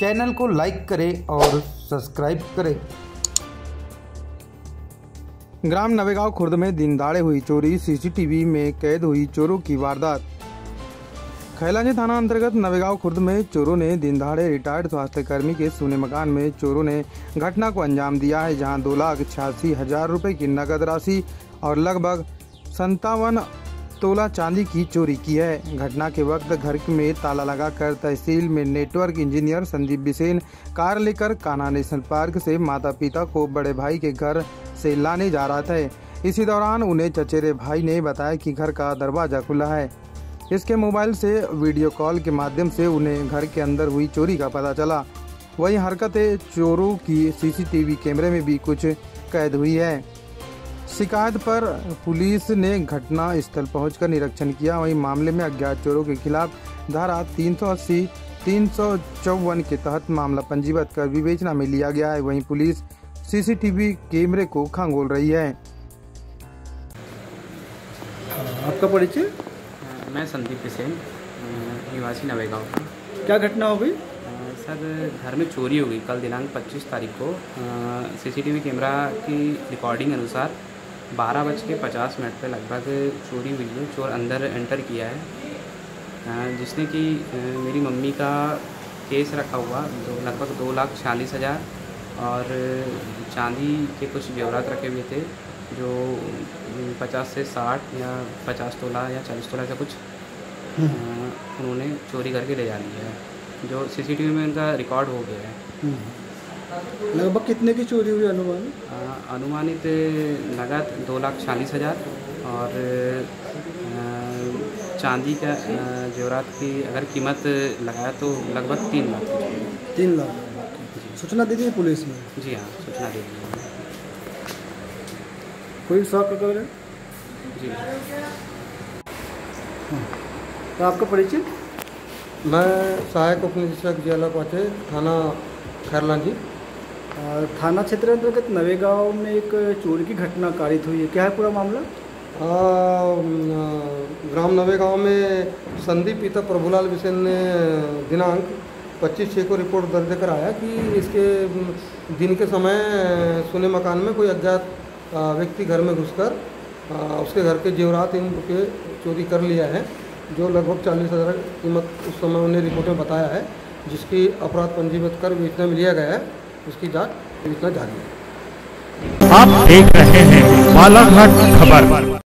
Channel को like करें और सब्सक्राइब करें। ग्राम नवेगांव खुर्द में दिन दाड़े हुई चोरी सीसीटीवी में कैद हुई चोरों की वारदात। खैलानी थाना अंतर्गत नवेगांव खुर्द में चोरों ने दिन दहाड़े रिटायर्ड स्वास्थ्य कर्मी के सोने मकान में चोरों ने घटना को अंजाम दिया है जहाँ दो लाख छियासी हज़ार रुपये की नकद राशि और लगभग संतावन तोला चांदी की चोरी की है। घटना के वक्त घर में ताला लगाकर तहसील में network engineer Sandeep Bisen car लेकर कान्हा नेशनल पार्क से माता पिता को बड़े भाई के घर से लाने जा रहा था। इसी दौरान उन्हें चचेरे भाई ने बताया कि घर का दरवाज़ा खुला है। इसके मोबाइल से वीडियो कॉल के माध्यम से उन्हें घर के अंदर हुई चोरी का पता चला। वही हरकतें चोरों की सीसीटीवी कैमरे में भी कुछ कैद हुई है। शिकायत पर पुलिस ने घटना स्थल पहुंचकर निरीक्षण किया। वहीं मामले में अज्ञात चोरों के खिलाफ धारा 380 354 के तहत मामला पंजीबद्ध कर विवेचना में लिया गया है। वहीं पुलिस सीसीटीवी कैमरे को खंगोल रही है। आपका परिचय? मैं संदीप बिसेन अ, निवासी नवेगांव का। क्या घटना हो गई? सर घर में चोरी हो गई। कल दिनांक 25 तारीख को सीसीटीवी कैमरा की रिकॉर्डिंग अनुसार बारह बज के पचास मिनट पर लगभग चोरी हुई है चोर अंदर एंटर किया है। जिसने कि मेरी मम्मी का केस रखा हुआ, जो लगभग दो लाख छियालीस हज़ार और चांदी के कुछ जेवरात रखे हुए थे, जो पचास से साठ या पचास तोला या चालीस तोला का कुछ उन्होंने चोरी करके ले जा लिया है, जो सीसीटीवी में उनका रिकॉर्ड हो गया है। लगभग कितने की चोरी हुई अनुमान? अनुमानित नगद दो लाख चालीस हज़ार और चांदी का जेवरात की अगर कीमत लगाया तो लगभग तीन लाख। तीन लाख सूचना दी थी पुलिस में? जी हाँ सूचना दे दी कोई शौक कर जी। तो आपका परिचय? मैं सहायक उप निरीक्षक जिला पाचे थाना खैरलांजी। आ, थाना क्षेत्र अंतर्गत नवेगांव में एक चोरी की घटना कारित हुई है। क्या है पूरा मामला? आ, ग्राम नवे गाँव में संदीप पिता प्रभुलाल बिसेन ने दिनांक 25 छः को रिपोर्ट दर्ज कराया कि इसके दिन के समय सुने मकान में कोई अज्ञात व्यक्ति घर में घुसकर उसके घर के जेवरात इन के चोरी कर लिया है जो लगभग चालीस हज़ार कीमत उस समय उन्हें रिपोर्ट में बताया है जिसकी अपराध पंजीबद्ध कर विवेचना में लिया गया है। उसकी जाँच पुलिस ने जारी है। आप देख रहे हैं बालाघाट खबर।